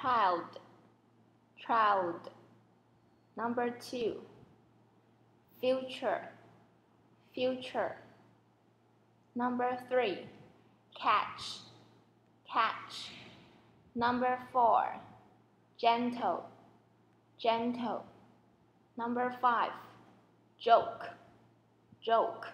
child, child. Number two, future, future. Number three, catch, catch. Number four, gentle, gentle. Number five, joke, joke.